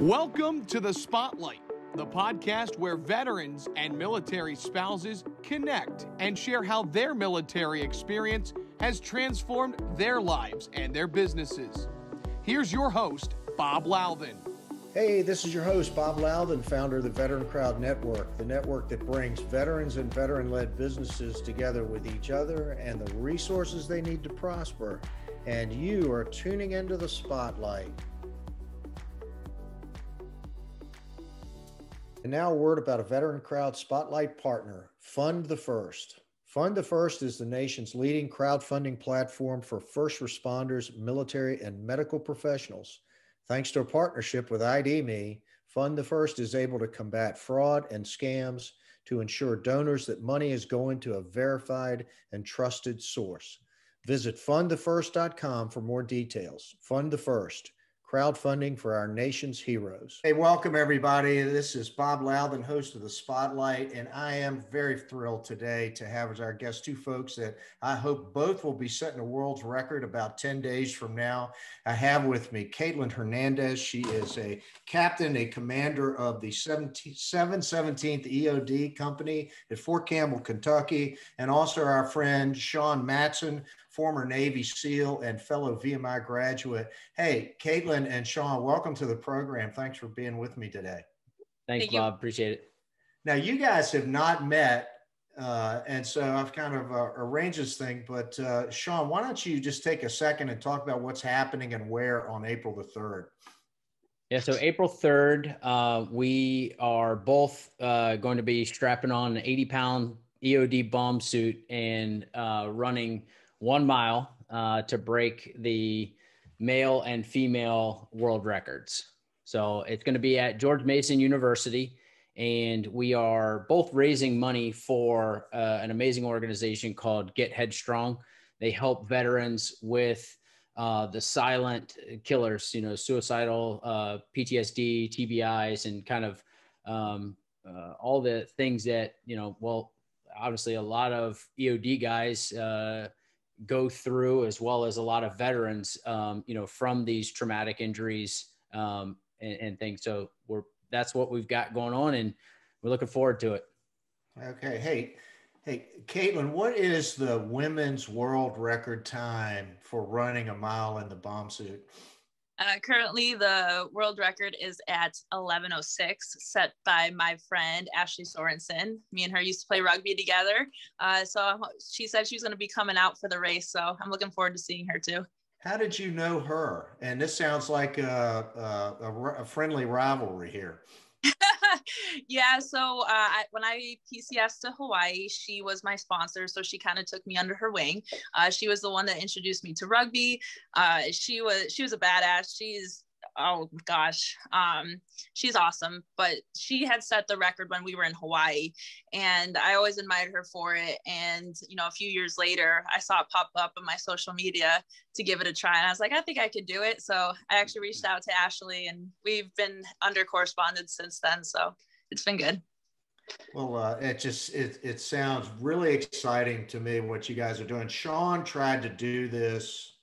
Welcome to the Spotlight, the podcast where veterans and military spouses connect and share how their military experience has transformed their lives and their businesses. Here's your host, Bob Louthan. Hey, this is your host, Bob Louthan, founder of the Veteran Crowd Network, the network that brings veterans and veteran led businesses together with each other and the resources they need to prosper. And you are tuning into the spotlight. And now, a word about a Veteran Crowd Spotlight partner, Fund the First. Fund the First is the nation's leading crowdfunding platform for first responders, military, and medical professionals. Thanks to a partnership with ID.me, Fund the First is able to combat fraud and scams to ensure donors that money is going to a verified and trusted source. Visit fundthefirst.com for more details. Fund the First crowdfunding for our nation's heroes. Hey, welcome everybody. This is Bob Louthan, host of the Spotlight, and I am very thrilled today to have as our guests two folks that I hope both will be setting a world's record about 10 days from now. I have with me Kaitlyn Hernandez. She is a captain, a commander of the 717th EOD company at Fort Campbell, Kentucky, and also our friend Sean Matson, former Navy SEAL and fellow VMI graduate. Hey, Kaitlyn and Sean, welcome to the program. Thanks for being with me today. Thanks, Thank Bob. You. Appreciate it. Now, you guys have not met, uh, and so I've kind of uh, arranged this thing. But uh, Sean, why don't you just take a second and talk about what's happening and where on April the 3rd? Yeah, so April 3rd, uh, we are both uh, going to be strapping on an 80 pound EOD bomb suit and uh, running one mile uh, to break the male and female world records. So it's going to be at George Mason University. And we are both raising money for uh, an amazing organization called Get Headstrong. They help veterans with uh, the silent killers, you know, suicidal, uh, PTSD, TBIs, and kind of um, uh, all the things that, you know, well, obviously a lot of EOD guys uh, go through, as well as a lot of veterans, um, you know, from these traumatic injuries um, and, and, things. So we're that's what we've got going on, and we're looking forward to it. Okay, hey, hey, Kaitlyn, what is the women's world record time for running a mile in the bomb suit? Uh, currently, the world record is at 1106, set by my friend Ashley Sorensen. Me and her used to play rugby together. Uh, so she said she was going to be coming out for the race. So I'm looking forward to seeing her too. How did you know her? And this sounds like a, a, a friendly rivalry here. yeah. So uh, I, when I PCS to Hawaii, she was my sponsor. So she kind of took me under her wing. Uh, she was the one that introduced me to rugby. Uh, she was she was a badass. She's oh gosh. Um, she's awesome but she had set the record when we were in hawaii and i always admired her for it. And you know a few years later i saw it pop up on my social media to give it a try and i was like i think i could do it. So i actually reached out to ashley and we've been under correspondence since then so it's been good. Well, uh, it just it it sounds really exciting to me what you guys are doing. Sean tried to do this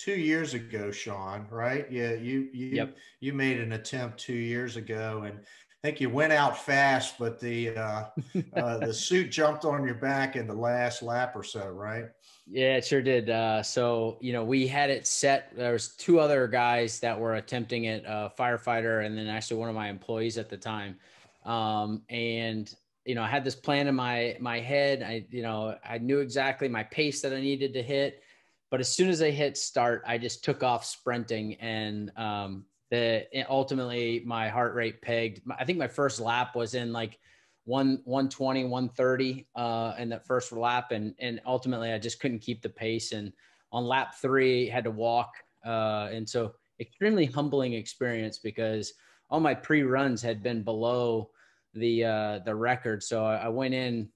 two years ago, Sean, right? Yeah, you you yep. you made an attempt two years ago, and I think you went out fast, but the uh, uh, the suit jumped on your back in the last lap or so, right? Yeah, it sure did. Uh, so you know, we had it set. There was two other guys that were attempting it, a firefighter, and then actually one of my employees at the time. Um, and you know, I had this plan in my my head. I you know, I knew exactly my pace that I needed to hit but as soon as I hit start, I just took off sprinting and um, the ultimately my heart rate pegged. I think my first lap was in like one 120, 130 uh, in that first lap, and and ultimately I just couldn't keep the pace. And on lap three, had to walk, uh, and so extremely humbling experience because all my pre runs had been below the uh, the record. So I, I went in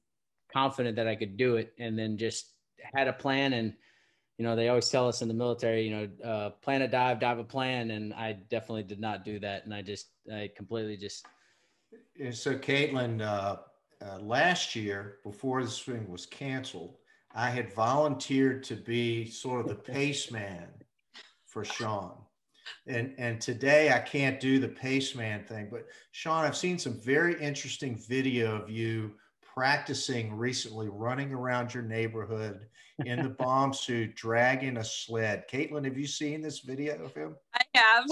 confident that I could do it, and then just had a plan and you know, they always tell us in the military, you know, uh, plan a dive, dive a plan. And I definitely did not do that. And I just, I completely just. So, Kaitlyn, uh, uh, last year, before the swing was canceled, I had volunteered to be sort of the pace man for Sean. and and today I can't do the paceman thing. But Sean, I've seen some very interesting video of you practicing recently, running around your neighborhood in the bomb suit, dragging a sled. Kaitlyn, have you seen this video of him? I have.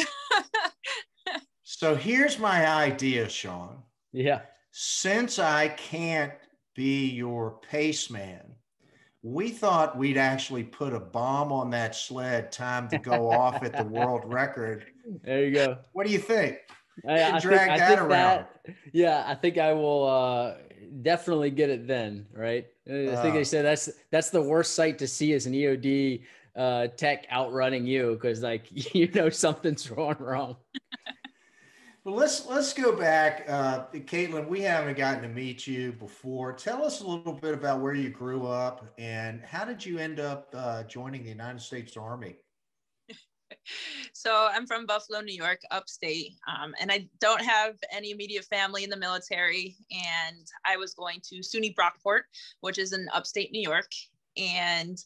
so here's my idea, Sean. Yeah. Since I can't be your paceman, we thought we'd actually put a bomb on that sled time to go off at the world record. There you go. What do you think? I, I drag think, that I think around. That, yeah, I think I will uh, definitely get it then. Right? I think uh, they said that's that's the worst sight to see as an EOD uh, tech outrunning you because like you know something's going wrong. Well, let's let's go back, uh, Kaitlyn. We haven't gotten to meet you before. Tell us a little bit about where you grew up and how did you end up uh, joining the United States Army? so I'm from Buffalo, New York, upstate, um, and I don't have any immediate family in the military. And I was going to SUNY Brockport, which is in upstate New York, and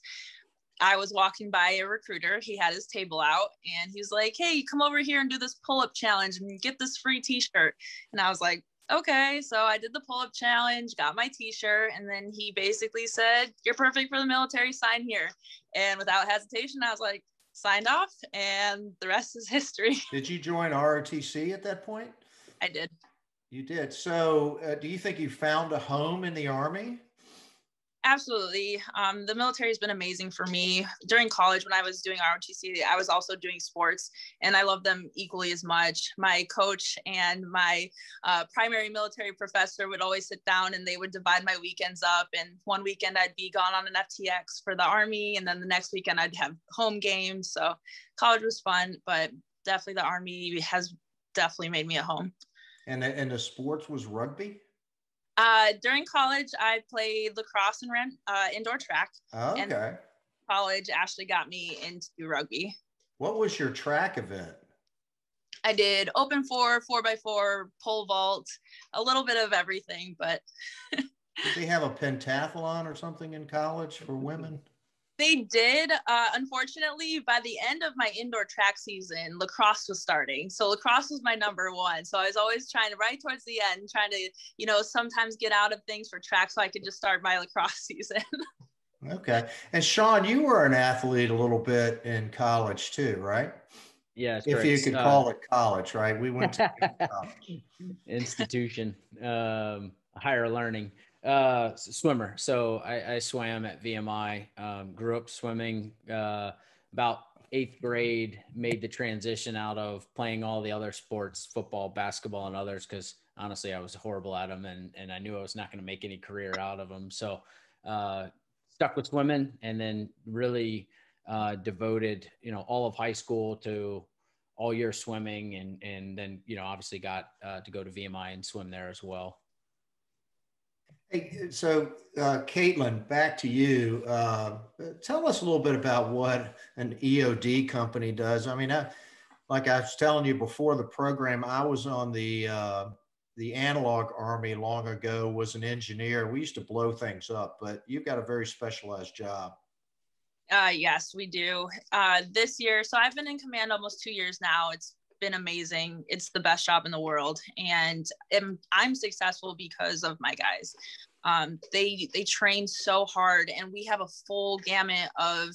I was walking by a recruiter. He had his table out and he was like, Hey, come over here and do this pull up challenge and get this free t shirt. And I was like, Okay. So I did the pull up challenge, got my t shirt. And then he basically said, You're perfect for the military, sign here. And without hesitation, I was like, Signed off. And the rest is history. Did you join ROTC at that point? I did. You did. So uh, do you think you found a home in the Army? Absolutely. Um, the military has been amazing for me. During college, when I was doing ROTC, I was also doing sports, and I love them equally as much. My coach and my uh, primary military professor would always sit down and they would divide my weekends up. And one weekend I'd be gone on an FTX for the Army, and then the next weekend I'd have home games. So college was fun, but definitely the Army has definitely made me at home. And and the sports was rugby? Uh, during college, I played lacrosse and ran uh, indoor track. Okay. And college, Ashley got me into rugby. What was your track event? I did open four, four by four, pole vault, a little bit of everything, but. did they have a pentathlon or something in college for women? They did. Uh, unfortunately, by the end of my indoor track season, lacrosse was starting. So lacrosse was my number one. So I was always trying to, right towards the end, trying to, you know, sometimes get out of things for track so I could just start my lacrosse season. okay. And Sean, you were an athlete a little bit in college too, right? Yeah, if correct. you could uh, call it college, right? We went to institution, um, higher learning. Uh, swimmer. So I, I, swam at VMI. Um, grew up swimming. Uh, about eighth grade, made the transition out of playing all the other sports, football, basketball, and others, because honestly, I was horrible at them, and and I knew I was not going to make any career out of them. So uh, stuck with swimming, and then really uh, devoted, you know, all of high school to all year swimming, and and then you know obviously got uh, to go to VMI and swim there as well. Hey, so uh, Kaitlyn, back to you. Uh, tell us a little bit about what an EOD company does. I mean, I, like I was telling you before the program, I was on the uh, the analog army long ago. Was an engineer. We used to blow things up, but you've got a very specialized job. Uh, yes, we do. Uh, this year, so I've been in command almost two years now. It's been amazing. It's the best job in the world, and am, I'm successful because of my guys. Um, they they train so hard, and we have a full gamut of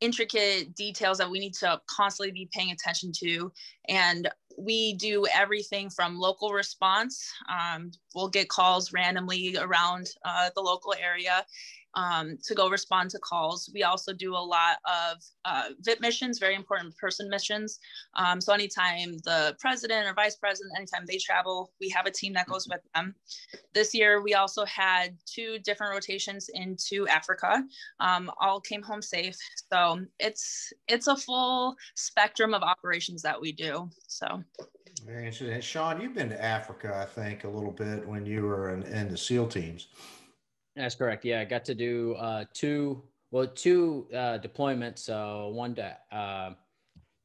intricate details that we need to constantly be paying attention to and we do everything from local response um, we'll get calls randomly around uh, the local area um, to go respond to calls. We also do a lot of uh, VIP missions, very important person missions. Um, so anytime the president or vice president, anytime they travel, we have a team that goes with them. This year, we also had two different rotations into Africa. Um, all came home safe. So it's it's a full spectrum of operations that we do. So. Very interesting. Sean, you've been to Africa, I think, a little bit when you were in, in the SEAL teams. That's correct. Yeah, I got to do uh, two, well, two uh, deployments. So one to uh,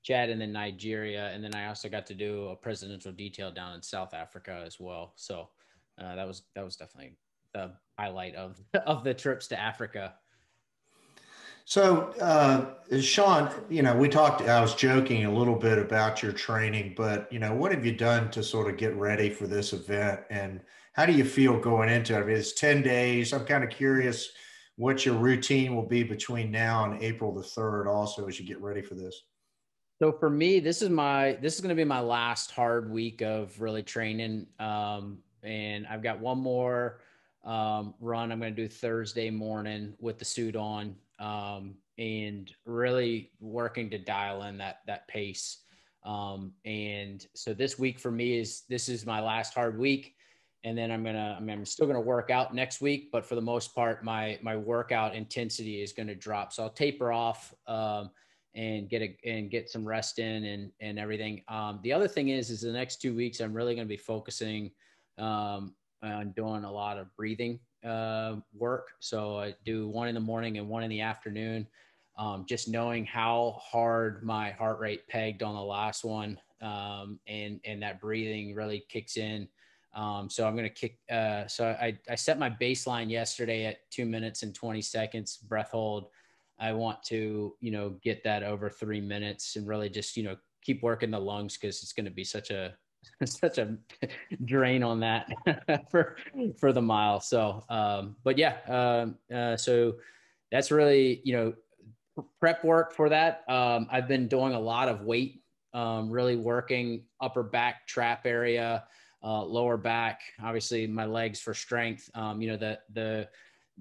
Chad and then Nigeria, and then I also got to do a presidential detail down in South Africa as well. So uh, that was that was definitely the highlight of of the trips to Africa. So, uh, Sean, you know, we talked, I was joking a little bit about your training, but, you know, what have you done to sort of get ready for this event? And how do you feel going into it? I mean, it's 10 days. I'm kind of curious what your routine will be between now and April the 3rd, also, as you get ready for this. So for me, this is my this is going to be my last hard week of really training, um, and I've got one more um, run I'm going to do Thursday morning with the suit on um, and really working to dial in that that pace. Um, and so this week for me is this is my last hard week, and then I'm gonna I mean I'm still gonna work out next week, but for the most part my my workout intensity is gonna drop. So I'll taper off um, and get a and get some rest in and and everything. Um, the other thing is is the next two weeks I'm really gonna be focusing um, on doing a lot of breathing uh, work. So I do one in the morning and one in the afternoon. Um, just knowing how hard my heart rate pegged on the last one, um, and and that breathing really kicks in. Um, so I'm gonna kick. Uh, so I I set my baseline yesterday at two minutes and 20 seconds breath hold. I want to you know get that over three minutes and really just you know keep working the lungs because it's going to be such a such a drain on that for for the mile. So, um, but yeah, um, uh, so that's really you know prep work for that. Um, I've been doing a lot of weight, um, really working upper back trap area, uh, lower back. Obviously, my legs for strength. Um, you know the the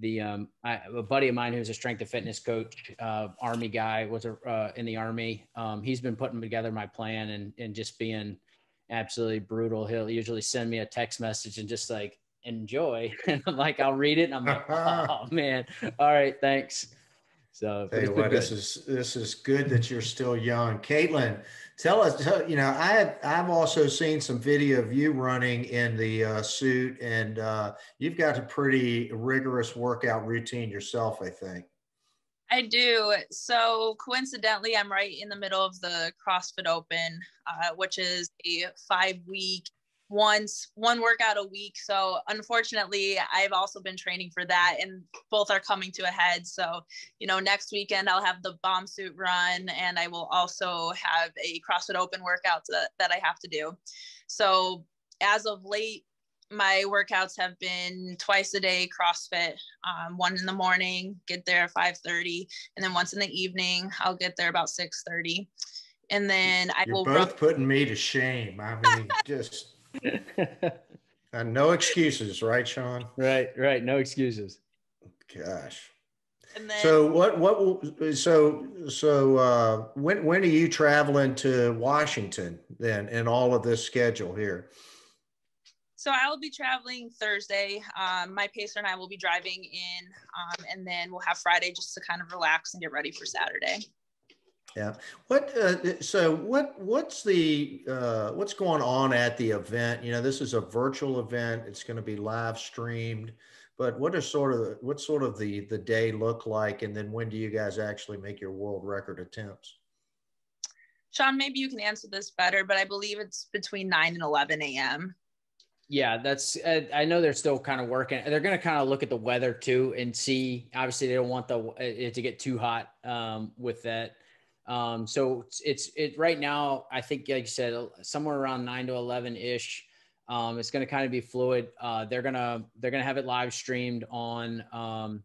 the um, I, a buddy of mine who's a strength and fitness coach, uh, army guy, was a, uh, in the army. Um, he's been putting together my plan and and just being absolutely brutal. He'll usually send me a text message and just like enjoy, and I'm like, I'll read it, and I'm like, oh man, all right, thanks. So tell you what, this is this is good that you're still young, Kaitlyn. Tell us, you know, I have I've also seen some video of you running in the uh, suit, and uh, you've got a pretty rigorous workout routine yourself, I think. I do. So coincidentally, I'm right in the middle of the CrossFit Open, uh, which is a five week once one workout a week. So unfortunately, I've also been training for that, and both are coming to a head. So you know, next weekend I'll have the bomb suit run, and I will also have a CrossFit Open workout that, that I have to do. So as of late my workouts have been twice a day CrossFit, um, one in the morning, get there at 5.30, and then once in the evening, I'll get there about 6.30. And then I You're will- both putting me to shame. I mean, just uh, no excuses, right, Sean? Right, right. No excuses. Gosh. Then, So what, what, will- so, so, uh, when, when are you traveling to Washington then in all of this schedule here? so I'll be traveling Thursday. Um, my pacer and I will be driving in, um, and then we'll have Friday just to kind of relax and get ready for Saturday. Yeah. What, uh, so what, what's the, uh, what's going on at the event? You know, this is a virtual event. It's going to be live streamed, but what are sort of, the- what sort of the, the day look like? And then when do you guys actually make your world record attempts? Sean, maybe you can answer this better, but I believe it's between 9 and 11 a.m. Yeah, that's. Uh, I know they're still kind of working. They're going to kind of look at the weather too and see. Obviously, they don't want the it to get too hot um, with that. Um, so it's, it's it right now. I think, like you said, somewhere around nine to eleven ish. Um, it's going to kind of be fluid. Uh, they're gonna they're gonna have it live streamed on um,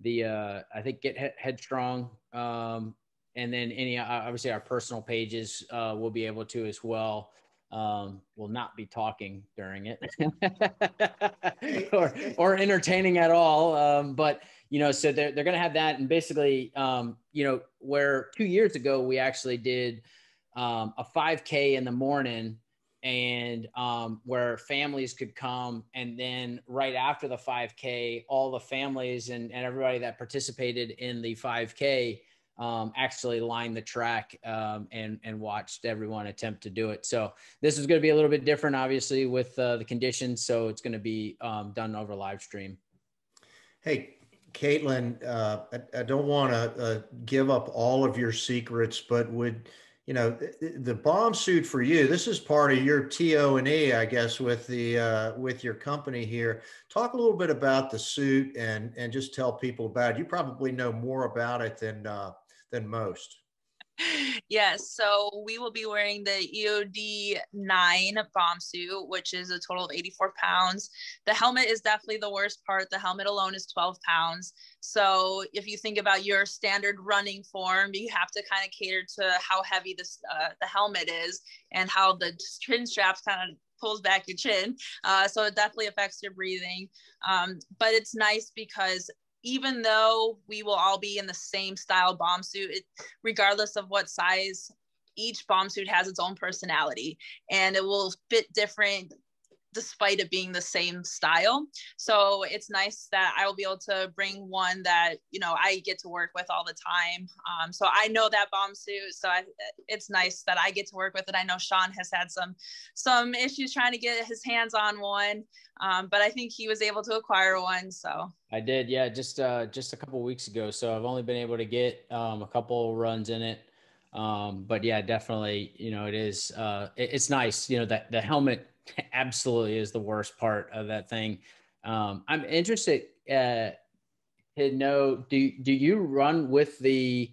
the uh, I think Get Headstrong, um, and then any uh, obviously our personal pages uh, will be able to as well um, will not be talking during it or, or entertaining at all. Um, but, you know, so they're, they're going to have that. And basically, um, you know, where two years ago we actually did um, a 5K in the morning and um, where families could come. And then right after the 5K, all the families and, and everybody that participated in the 5K um, actually lined the track um, and and watched everyone attempt to do it. So this is going to be a little bit different, obviously, with uh, the conditions. So it's going to be um, done over live stream. Hey, Kaitlyn, uh, I, I don't want to uh, give up all of your secrets, but would you know, the, the bomb suit for you. This is part of your TO and E, I guess, with the uh, with your company here. Talk a little bit about the suit and and just tell people about it. You probably know more about it than uh, than most. yes, so we will be wearing the EOD 9 bomb suit, which is a total of 84 pounds. The helmet is definitely the worst part. The helmet alone is 12 pounds. So if you think about your standard running form, you have to kind of cater to how heavy this uh, the helmet is and how the chin straps kind of pulls back your chin. Uh, so it definitely affects your breathing. Um, but it's nice because even though we will all be in the same style bomb suit, it, regardless of what size, each bomb suit has its own personality and it will fit different despite it being the same style. So it's nice that I will be able to bring one that, you know, I get to work with all the time. Um, so I know that bomb suit. So I, it's nice that I get to work with it. I know Sean has had some, some issues trying to get his hands on one. Um, but I think he was able to acquire one. So I did. Yeah. Just, uh, just a couple weeks ago. So I've only been able to get, um, a couple runs in it. Um, but yeah, definitely, you know, it is, uh, it, it's nice, you know, that the helmet absolutely is the worst part of that thing. Um, I'm interested uh, to know do do you run with the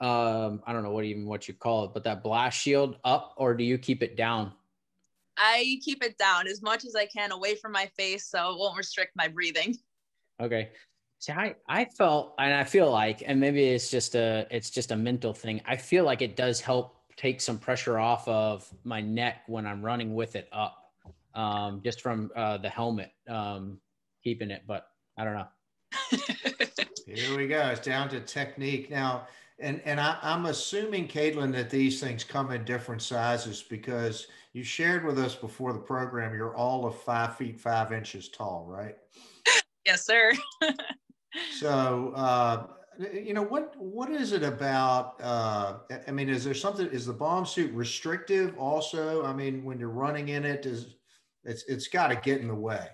um, I don't know what even what you call it, but that blast shield up, or do you keep it down? I keep it down as much as I can away from my face, so it won't restrict my breathing. Okay. See, I, I felt, and I feel like, and maybe it's just a, it's just a mental thing. I feel like it does help take some pressure off of my neck when I'm running with it up um, just from uh, the helmet um, keeping it. But I don't know. Here we go. It's down to technique now. And and I, I'm assuming, Kaitlyn, that these things come in different sizes because you shared with us before the program you're all of five feet five inches tall, right? Yes, sir. so uh, you know what what is it about uh, i mean is there something is the bomb suit restrictive also i mean when you're running in it does it's it's got to get in the way.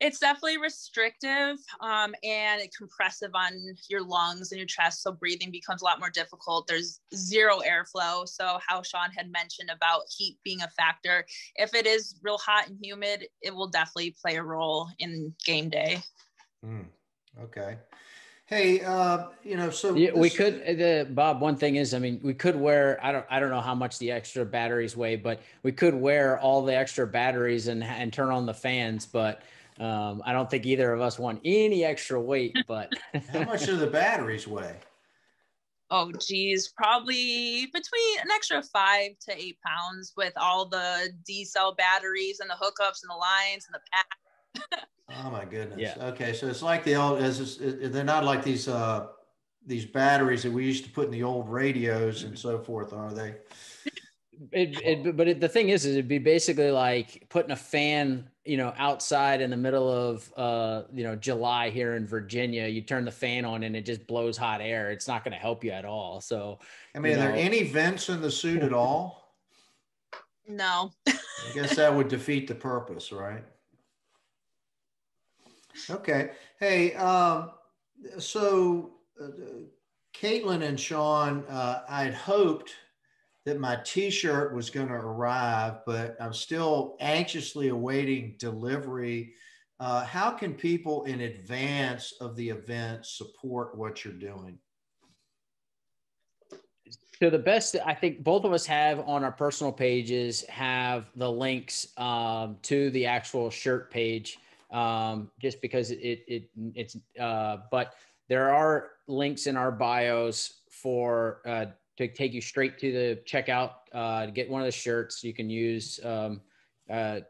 It's definitely restrictive um, and compressive on your lungs and your chest, so breathing becomes a lot more difficult. There's zero airflow, so how Sean had mentioned about heat being a factor. If it is real hot and humid, it will definitely play a role in game day. Mm, okay. Hey, uh, you know, so yeah, this, we could uh, the Bob. One thing is, I mean, we could wear. I don't. I don't know how much the extra batteries weigh, but we could wear all the extra batteries and and turn on the fans. But um, I don't think either of us want any extra weight. But how much do the batteries weigh? Oh, geez, probably between an extra five to eight pounds with all the D cell batteries and the hookups and the lines and the pack. Oh my goodness. Yeah. Okay, so it's like the old. Is they're not like these uh these batteries that we used to put in the old radios and so forth, are they? It, it, but it, the thing is, is it'd be basically like putting a fan, you know, outside in the middle of, uh, you know, July here in Virginia. You turn the fan on and it just blows hot air. It's not going to help you at all. So, I mean, are know, there any vents in the suit at all? No. I guess that would defeat the purpose, right? Okay. Hey, um, so uh, Kaitlyn and Sean, uh, I had hoped that my T-shirt was going to arrive, but I'm still anxiously awaiting delivery. Uh, how can people in advance of the event support what you're doing? So the best I think both of us have on our personal pages have the links um, to the actual shirt page um, just because it, it it's uh, but there are links in our bios for uh, to take you straight to the checkout uh, to get one of the shirts. You can use um, uh,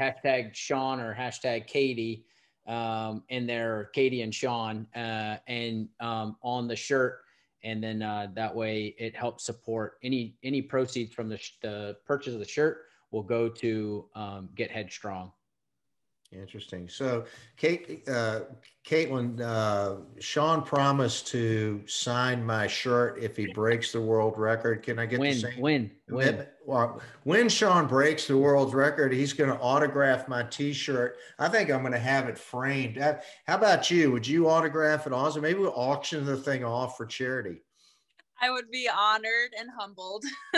hashtag Sean or hashtag Katie um, in there, Katie and Sean, uh, and um, on the shirt. And then uh, that way it helps support any any proceeds from the, the purchase of the shirt will go to um, Get Headstrong. Interesting. So, Kate, uh, Kaitlyn, uh, Sean promised to sign my shirt if he breaks the world record. Can I get win, the same? Win, win. Well, when Sean breaks the world's record, he's going to autograph my T-shirt. I think I'm going to have it framed. How about you? Would you autograph it also? Maybe we'll auction the thing off for charity. I would be honored and humbled.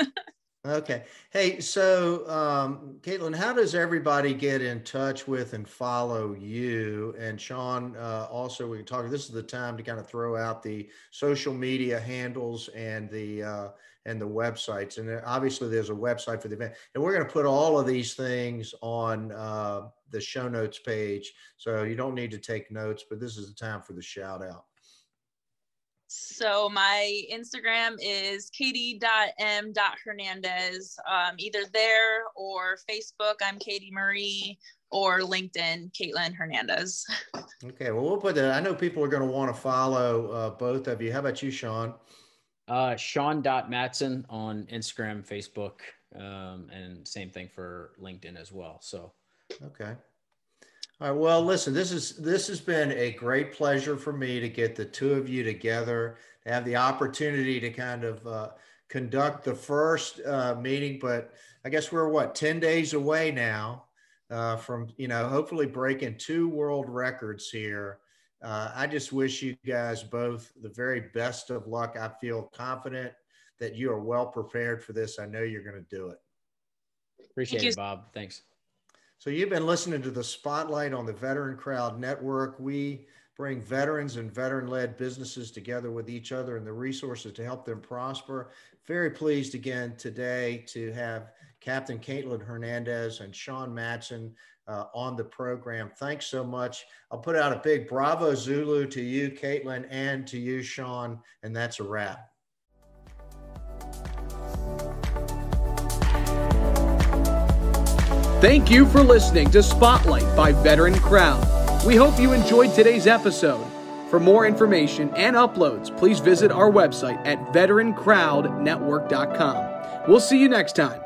Okay. Hey, so um, Kaitlyn, how does everybody get in touch with and follow you? And Sean, uh, also, we can talk. This is the time to kind of throw out the social media handles and the uh, and the websites. And obviously, there's a website for the event, and we're going to put all of these things on uh, the show notes page. So you don't need to take notes, but this is the time for the shout out. So my Instagram is katie.m.hernandez. Um, either there or Facebook, I'm Katie Marie, or LinkedIn, Kaitlyn Hernandez. Okay, well, we'll put that. I know people are going to want to follow uh, both of you. How about you, Sean? Uh, Sean.Matson on Instagram, Facebook, um, and same thing for LinkedIn as well. So, okay. All right. Well, listen, this is this has been a great pleasure for me to get the two of you together, to have the opportunity to kind of uh, conduct the first uh, meeting. But I guess we're what ten days away now uh, from you know hopefully breaking two world records here. Uh, I just wish you guys both the very best of luck. I feel confident that you are well prepared for this. I know you're going to do it. Appreciate it, Bob. Thanks. So you've been listening to the Spotlight on the Veteran Crowd Network. We bring veterans and veteran-led businesses together with each other and the resources to help them prosper. Very pleased again today to have Captain Kaitlyn Hernandez and Sean Matson uh, on the program. Thanks so much. I'll put out a big bravo Zulu to you, Kaitlyn, and to you, Sean, and that's a wrap. Thank you for listening to Spotlight by Veteran Crowd. We hope you enjoyed today's episode. For more information and uploads, please visit our website at veterancrowdnetwork.com. We'll see you next time.